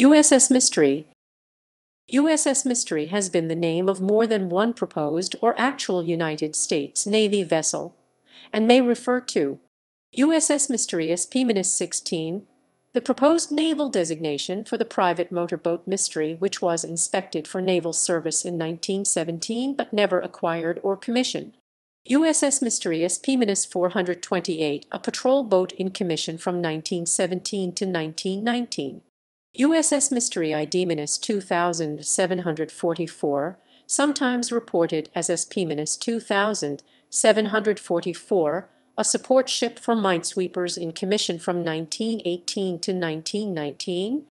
USS Mystery USS Mystery has been the name of more than one proposed or actual United States Navy vessel, and may refer to USS Mystery SP-16, the proposed naval designation for the private motorboat Mystery which was inspected for naval service in 1917 but never acquired or commissioned. USS Mystery SP-428, a patrol boat in commission from 1917 to 1919. USS Mystery ID-2744, sometimes reported as SP-2744, a support ship for minesweepers in commission from 1918 to 1919,